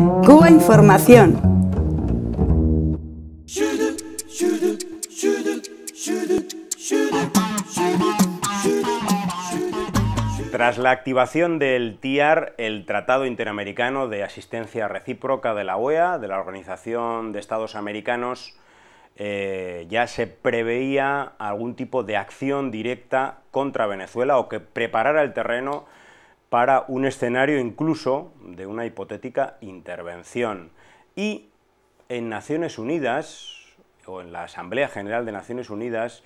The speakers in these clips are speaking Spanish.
Cuba Información. Tras la activación del TIAR, el Tratado Interamericano de Asistencia Recíproca de la OEA, de la Organización de Estados Americanos, eh, ya se preveía algún tipo de acción directa contra Venezuela o que preparara el terreno para un escenario incluso de una hipotética intervención. Y en Naciones Unidas, o en la Asamblea General de Naciones Unidas,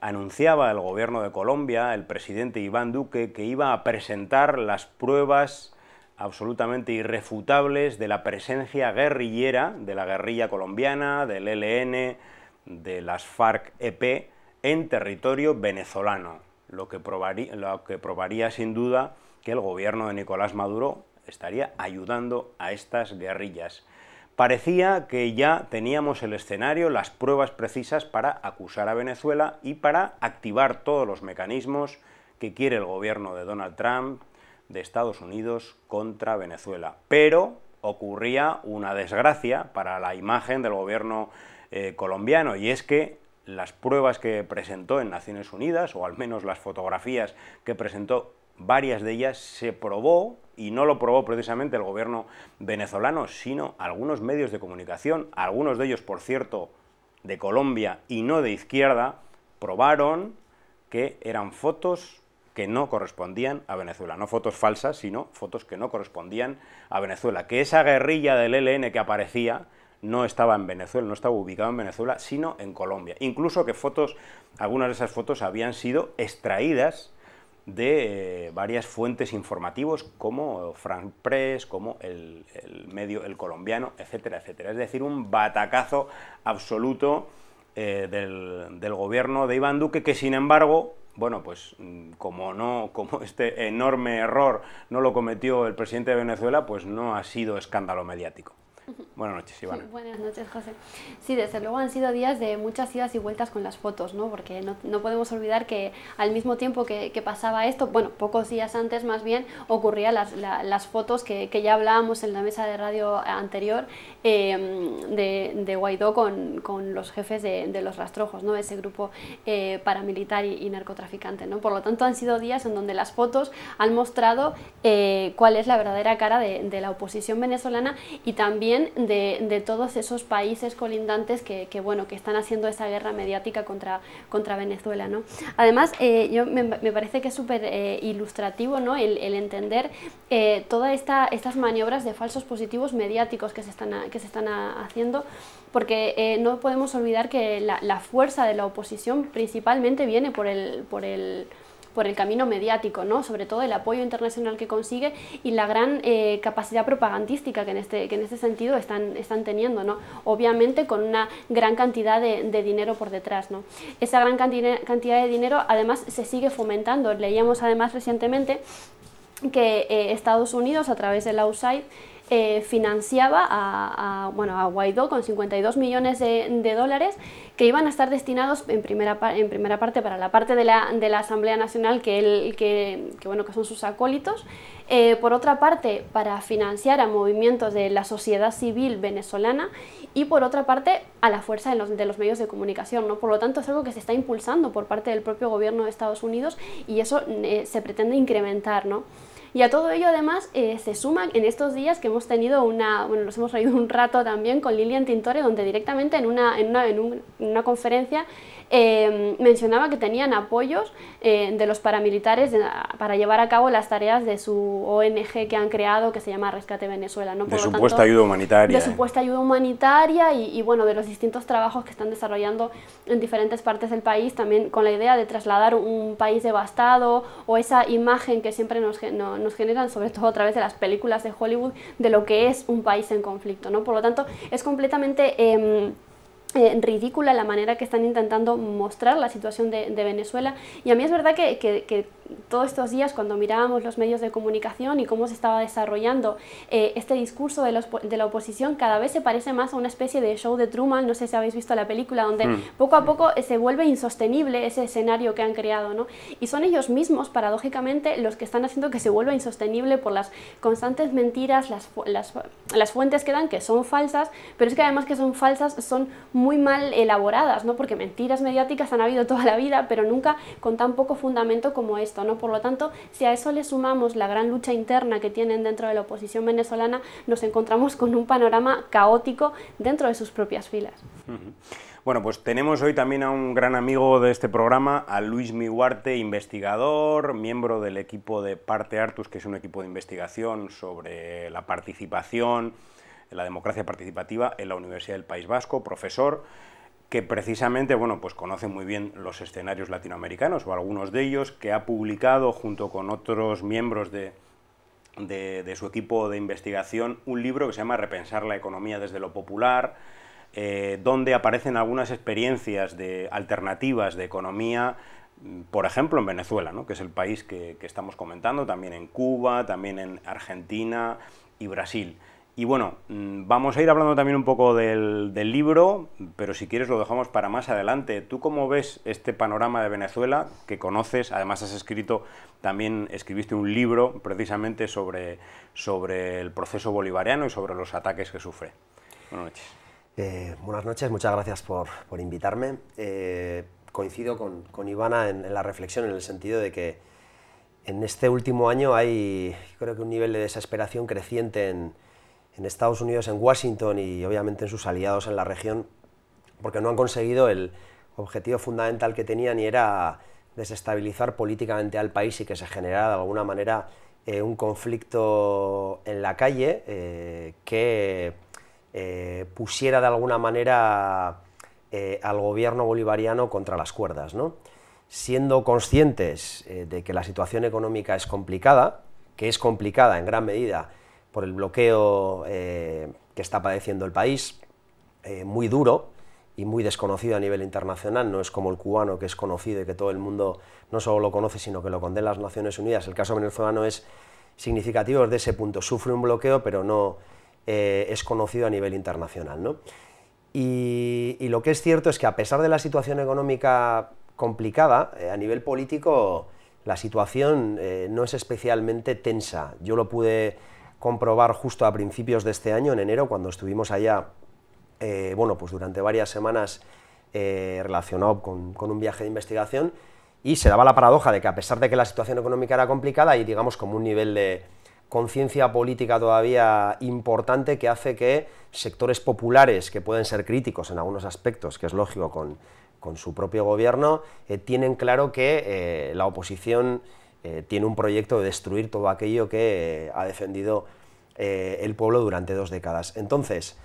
anunciaba el gobierno de Colombia, el presidente Iván Duque, que iba a presentar las pruebas absolutamente irrefutables de la presencia guerrillera de la guerrilla colombiana, del ELN, de las FARC-EP en territorio venezolano, lo que, probaría, lo que probaría sin duda que el gobierno de Nicolás Maduro estaría ayudando a estas guerrillas. Parecía que ya teníamos el escenario, las pruebas precisas para acusar a Venezuela y para activar todos los mecanismos que quiere el gobierno de Donald Trump de Estados Unidos contra Venezuela. Pero ocurría una desgracia para la imagen del gobierno eh, colombiano y es que las pruebas que presentó en Naciones Unidas, o al menos las fotografías que presentó varias de ellas se probó, y no lo probó precisamente el gobierno venezolano, sino algunos medios de comunicación, algunos de ellos, por cierto, de Colombia y no de izquierda, probaron que eran fotos que no correspondían a Venezuela, no fotos falsas, sino fotos que no correspondían a Venezuela, que esa guerrilla del ELN que aparecía no estaba en Venezuela, no estaba ubicada en Venezuela, sino en Colombia. Incluso que fotos, algunas de esas fotos habían sido extraídas de eh, varias fuentes informativos como Frank Press, como el, medio El Colombiano, etcétera, etcétera. Es decir, un batacazo absoluto eh, del, del, gobierno de Iván Duque que, sin embargo, bueno, pues mm, como, no, como este enorme error no lo cometió el presidente de Venezuela, pues no ha sido escándalo mediático. Buenas noches, Ivana. buenas noches, José. Sí, desde luego han sido días de muchas idas y vueltas con las fotos, ¿no? Porque no, no podemos olvidar que al mismo tiempo que, que, pasaba esto, bueno, pocos días antes más bien, ocurrían las, las fotos que, que, ya hablábamos en la mesa de radio anterior eh, de, de, Guaidó con, con los jefes de, de, los rastrojos, ¿no? Ese grupo eh, paramilitar y, y, narcotraficante, ¿no? Por lo tanto, han sido días en donde las fotos han mostrado eh, cuál es la verdadera cara de, de la oposición venezolana y también de, todos esos países colindantes que, bueno, que están haciendo esa guerra mediática contra, contra Venezuela. ¿no? Además, eh, yo, me, me, parece que es súper eh, ilustrativo ¿no? el, entender eh, todas esta, estas maniobras de falsos positivos mediáticos que se están, que se están haciendo, porque no podemos olvidar que la, la, fuerza de la oposición principalmente viene por el... Por el por el camino mediático, ¿no? sobre todo el apoyo internacional que consigue y la gran eh, capacidad propagandística que en este, que en este sentido están, están teniendo, ¿no? obviamente con una gran cantidad de, dinero por detrás. ¿no? Esa gran cantidad, cantidad de dinero además se sigue fomentando. Leíamos además recientemente que eh, Estados Unidos a través de la USAID eh, financiaba a, bueno, a Guaidó con 52 millones de, dólares que iban a estar destinados en primera, en primera parte para la parte de la, de la Asamblea Nacional que, él, que, bueno, que son sus acólitos, eh, por otra parte para financiar a movimientos de la sociedad civil venezolana y por otra parte a la fuerza de los, de los medios de comunicación. ¿no? Por lo tanto es algo que se está impulsando por parte del propio gobierno de Estados Unidos y eso eh, se pretende incrementar. ¿no? Y a todo ello además eh, se suman en estos días que hemos tenido una, bueno, nos hemos reído un rato también con Lilian Tintore, donde directamente en una, en una, en un, en una conferencia eh, mencionaba que tenían apoyos eh, de los paramilitares de, para llevar a cabo las tareas de su ONG que han creado, que se llama Rescate Venezuela. ¿no? Por de supuesta tanto, ayuda humanitaria. De eh. supuesta ayuda humanitaria y, y, bueno, de los distintos trabajos que están desarrollando en diferentes partes del país, también con la idea de trasladar un país devastado o esa imagen que siempre nos, no, nos generan, sobre todo a través de las películas de Hollywood, de lo que es un país en conflicto. ¿no? Por lo tanto, es completamente... Eh, eh, ridícula la manera que están intentando mostrar la situación de, Venezuela. Y a mí es verdad que, que, todos estos días, cuando mirábamos los medios de comunicación y cómo se estaba desarrollando eh, este discurso de, los, de, la oposición, cada vez se parece más a una especie de show de Truman, no sé si habéis visto la película, donde mm. poco a poco se vuelve insostenible ese escenario que han creado. ¿no? Y son ellos mismos, paradójicamente, los que están haciendo que se vuelva insostenible por las constantes mentiras, las, las, las fuentes que dan, que son falsas, pero es que además que son falsas, son muy mal elaboradas, ¿no? porque mentiras mediáticas han habido toda la vida, pero nunca con tan poco fundamento como esto. ¿no? Por lo tanto, si a eso le sumamos la gran lucha interna que tienen dentro de la oposición venezolana, nos encontramos con un panorama caótico dentro de sus propias filas. Bueno, pues tenemos hoy también a un gran amigo de este programa, a Luis Miguarte, investigador, miembro del equipo de Parte Artus, que es un equipo de investigación sobre la participación la democracia participativa en la Universidad del País Vasco, profesor que precisamente bueno, pues conoce muy bien los escenarios latinoamericanos o algunos de ellos, que ha publicado junto con otros miembros de, su equipo de investigación un libro que se llama Repensar la economía desde lo popular, eh, donde aparecen algunas experiencias de alternativas de economía, por ejemplo en Venezuela, ¿no? que es el país que estamos comentando, también en Cuba, también en Argentina y Brasil. Y bueno, mm, vamos a ir hablando también un poco del, libro, pero si quieres lo dejamos para más adelante. ¿Tú cómo ves este panorama de Venezuela que conoces? Además has escrito, también escribiste un libro precisamente sobre, sobre el proceso bolivariano y sobre los ataques que sufre. Buenas noches. Eh, buenas noches, muchas gracias por, invitarme. Eh, coincido con, Ivana en, en la reflexión en el sentido de que en este último año hay, creo que un nivel de desesperación creciente en en Estados Unidos, en Washington y obviamente en sus aliados en la región, porque no han conseguido el objetivo fundamental que tenían y era desestabilizar políticamente al país y que se generara de alguna manera eh, un conflicto en la calle eh, que eh, pusiera de alguna manera al gobierno bolivariano contra las cuerdas. ¿no? Siendo conscientes de que la situación económica es complicada, que es complicada en gran medida por el bloqueo eh, que está padeciendo el país, eh, muy duro y muy desconocido a nivel internacional, no es como el cubano que es conocido y que todo el mundo no solo lo conoce, sino que lo condena las Naciones Unidas. El caso venezolano es significativo desde ese punto, sufre un bloqueo, pero no eh, es conocido a nivel internacional. ¿no? Y, y, lo que es cierto es que a pesar de la situación económica complicada, a nivel político la situación no es especialmente tensa. Yo lo pude comprobar justo a principios de este año, en enero, cuando estuvimos allá, eh, bueno, pues durante varias semanas eh, relacionado con, un viaje de investigación, y se daba la paradoja de que a pesar de que la situación económica era complicada, y digamos como un nivel de conciencia política todavía importante que hace que sectores populares que pueden ser críticos en algunos aspectos, que es lógico con, su propio gobierno, eh, tienen claro que la oposición eh, tiene un proyecto de destruir todo aquello que eh, ha defendido eh, el pueblo durante dos décadas. Entonces,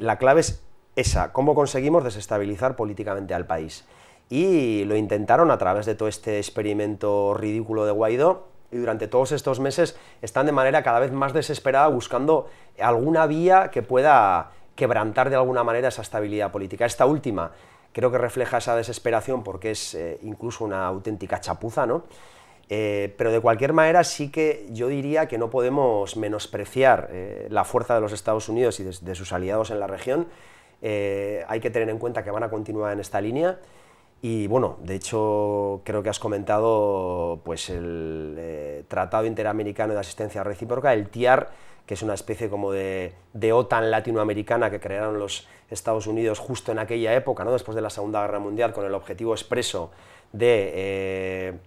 la clave es esa, cómo conseguimos desestabilizar políticamente al país. Y lo intentaron a través de todo este experimento ridículo de Guaidó, y durante todos estos meses están de manera cada vez más desesperada buscando alguna vía que pueda quebrantar de alguna manera esa estabilidad política. Esta última creo que refleja esa desesperación porque es incluso una auténtica chapuza, ¿no? Eh, pero de cualquier manera sí que yo diría que no podemos menospreciar eh, la fuerza de los Estados Unidos y de, sus aliados en la región. Eh, hay que tener en cuenta que van a continuar en esta línea. Y bueno, de hecho creo que has comentado pues, el Tratado Interamericano de Asistencia Recíproca, el TIAR, que es una especie como de, de, OTAN latinoamericana que crearon los Estados Unidos justo en aquella época, ¿no? después de la Segunda Guerra Mundial, con el objetivo expreso de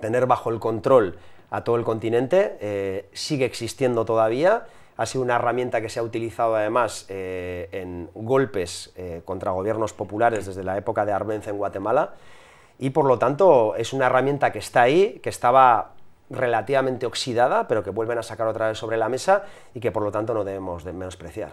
tener bajo el control a todo el continente, eh, sigue existiendo todavía, ha sido una herramienta que se ha utilizado además eh, en golpes eh, contra gobiernos populares desde la época de Arbenz en Guatemala, y por lo tanto es una herramienta que está ahí, que estaba relativamente oxidada, pero que vuelven a sacar otra vez sobre la mesa y que por lo tanto no debemos de menospreciar.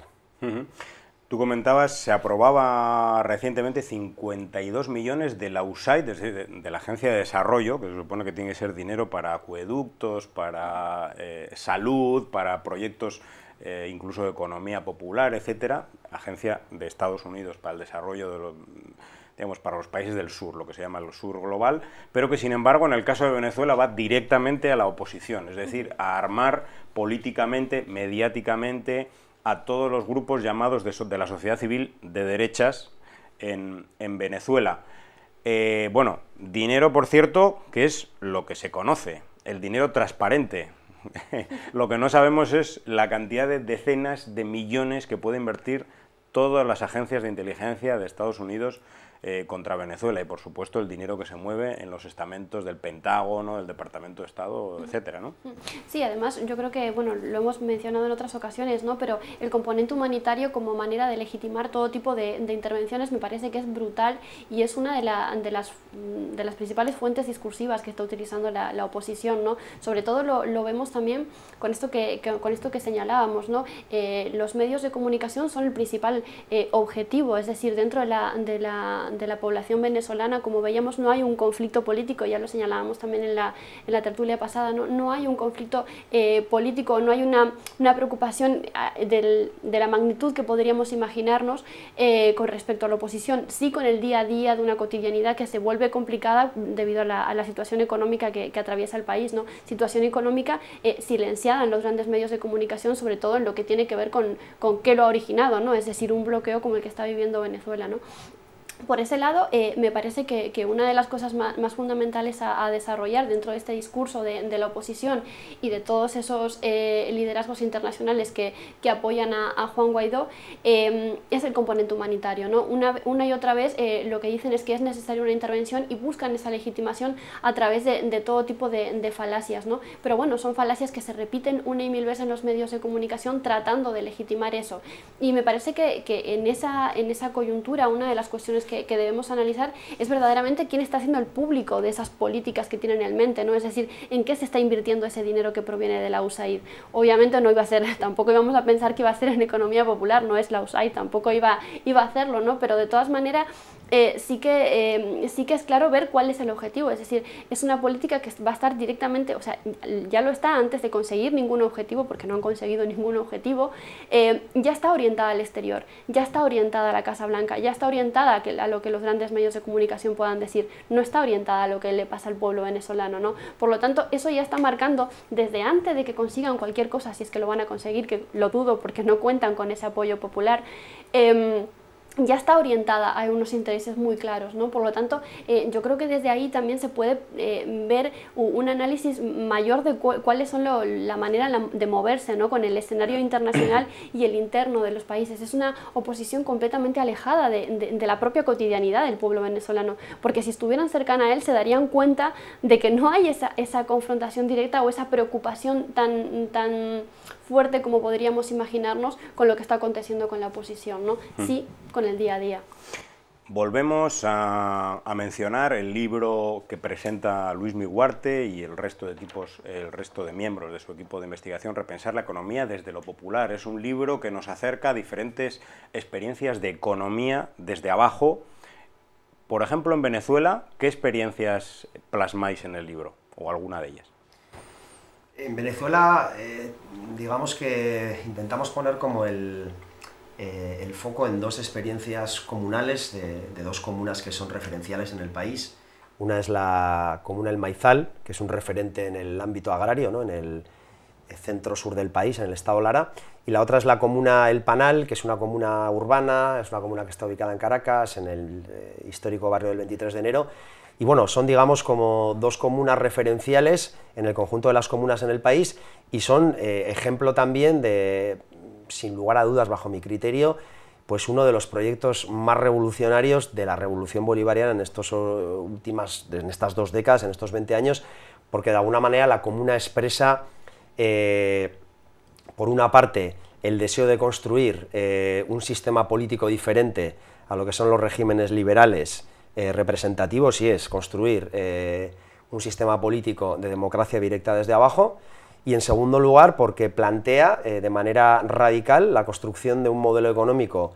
Tú comentabas, se aprobaba recientemente 52 millones de la USAID, de, la Agencia de Desarrollo, que se supone que tiene que ser dinero para acueductos, para eh, salud, para proyectos eh, incluso economía popular, etcétera, agencia de Estados Unidos para el desarrollo de los, digamos, para los países del sur, lo que se llama el sur global, pero que sin embargo en el caso de Venezuela va directamente a la oposición, es decir, a armar políticamente, mediáticamente, a todos los grupos llamados de, la sociedad civil de derechas en, Venezuela. Eh, bueno, dinero, por cierto, que es lo que se conoce, el dinero transparente. lo que no sabemos es la cantidad de decenas de millones que puede invertir todas las agencias de inteligencia de Estados Unidos eh, contra Venezuela y por supuesto el dinero que se mueve en los estamentos del Pentágono, del Departamento de Estado, etcétera, ¿no? Sí, además yo creo que, bueno, lo hemos mencionado en otras ocasiones, ¿no? Pero el componente humanitario como manera de legitimar todo tipo de, intervenciones me parece que es brutal y es una de, de, las, de las principales fuentes discursivas que está utilizando la, oposición, ¿no? Sobre todo lo, lo, vemos también con esto que, con esto que señalábamos, ¿no? Eh, los medios de comunicación son el principal eh, objetivo, es decir, dentro de la, de la de la población venezolana, como veíamos, no hay un conflicto político, ya lo señalábamos también en la, en la tertulia pasada, no, no hay un conflicto eh, político, no hay una, una preocupación eh, del, de la magnitud que podríamos imaginarnos eh, con respecto a la oposición, sí con el día a día de una cotidianidad que se vuelve complicada debido a la, a la situación económica que, que, atraviesa el país, ¿no? situación económica silenciada en los grandes medios de comunicación, sobre todo en lo que tiene que ver con, con qué lo ha originado, ¿no? es decir, un bloqueo como el que está viviendo Venezuela. ¿no? Por ese lado, eh, me parece que, que, una de las cosas más, fundamentales a, desarrollar dentro de este discurso de, de la oposición y de todos esos eh, liderazgos internacionales que, que apoyan a, a, Juan Guaidó eh, es el componente humanitario. ¿no? Una, una, y otra vez lo que dicen es que es necesaria una intervención y buscan esa legitimación a través de, de todo tipo de, de, falacias. ¿no? Pero bueno, son falacias que se repiten una y mil veces en los medios de comunicación tratando de legitimar eso. Y me parece que, que en, esa, en esa coyuntura una de las cuestiones que que, debemos analizar es verdaderamente quién está haciendo el público de esas políticas que tienen en mente, ¿no? Es decir, en qué se está invirtiendo ese dinero que proviene de la USAID. Obviamente no iba a ser, tampoco íbamos a pensar que iba a ser en economía popular, no es la USAID, tampoco iba, iba a hacerlo, ¿no? Pero de todas maneras eh, sí, que, eh, sí que es claro ver cuál es el objetivo, es decir, es una política que va a estar directamente, o sea, ya lo está antes de conseguir ningún objetivo, porque no han conseguido ningún objetivo, eh, ya está orientada al exterior, ya está orientada a la Casa Blanca, ya está orientada a, que, a lo que los grandes medios de comunicación puedan decir, no está orientada a lo que le pasa al pueblo venezolano, ¿no? Por lo tanto, eso ya está marcando desde antes de que consigan cualquier cosa, si es que lo van a conseguir, que lo dudo porque no cuentan con ese apoyo popular. Em, ya está orientada a unos intereses muy claros, ¿no? Por lo tanto, eh, yo creo que desde ahí también se puede eh, ver un análisis mayor de cuáles son la manera de moverse, ¿no? Con el escenario internacional y el interno de los países. Es una oposición completamente alejada de, la propia cotidianidad del pueblo venezolano, porque si estuvieran cercana a él se darían cuenta de que no hay esa, esa confrontación directa o esa preocupación tan, tan fuerte como podríamos imaginarnos con lo que está aconteciendo con la oposición, ¿no? Hmm. Sí, con el día a día. Volvemos a, mencionar el libro que presenta Luis Miguarte y el resto de tipos, el resto de miembros de su equipo de investigación, Repensar la economía desde lo popular. Es un libro que nos acerca a diferentes experiencias de economía desde abajo. Por ejemplo, en Venezuela, ¿qué experiencias plasmáis en el libro? O alguna de ellas. En Venezuela, eh, digamos que intentamos poner como el, eh, el foco en dos experiencias comunales de, dos comunas que son referenciales en el país. Una es la comuna El Maizal, que es un referente en el ámbito agrario, ¿no? en el centro-sur del país, en el estado Lara, y la otra es la comuna El Panal, que es una comuna urbana, es una comuna que está ubicada en Caracas, en el eh, histórico barrio del 23 de enero, y bueno, son digamos como dos comunas referenciales en el conjunto de las comunas en el país y son eh, ejemplo también de, sin lugar a dudas bajo mi criterio, pues uno de los proyectos más revolucionarios de la revolución bolivariana en, estos últimas, en estas dos décadas, en estos 20 años, porque de alguna manera la comuna expresa, eh, por una parte, el deseo de construir eh, un sistema político diferente a lo que son los regímenes liberales, eh, representativo sí es construir eh, un sistema político de democracia directa desde abajo, y en segundo lugar porque plantea eh, de manera radical la construcción de un modelo económico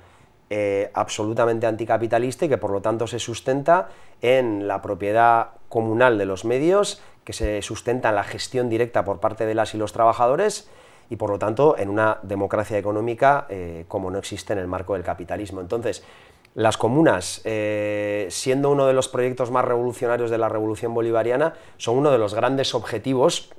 absolutamente anticapitalista y que por lo tanto se sustenta en la propiedad comunal de los medios, que se sustenta en la gestión directa por parte de las y los trabajadores y por lo tanto en una democracia económica como no existe en el marco del capitalismo. Entonces, las comunas, eh, siendo uno de los proyectos más revolucionarios de la revolución bolivariana, son uno de los grandes objetivos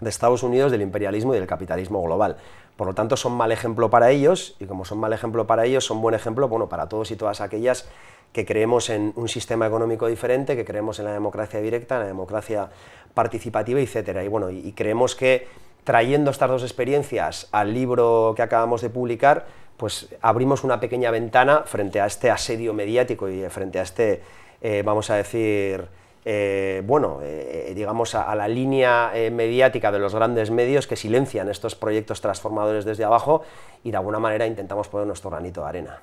de Estados Unidos del imperialismo y del capitalismo global. Por lo tanto, son mal ejemplo para ellos, y como son mal ejemplo para ellos, son buen ejemplo bueno, para todos y todas aquellas que creemos en un sistema económico diferente, que creemos en la democracia directa, en la democracia participativa, etc. Y, bueno, y creemos que trayendo estas dos experiencias al libro que acabamos de publicar, pues abrimos una pequeña ventana frente a este asedio mediático y frente a este, eh, vamos a decir, eh, bueno, eh, digamos, a, la línea mediática de los grandes medios que silencian estos proyectos transformadores desde abajo y de alguna manera intentamos poner nuestro granito de arena.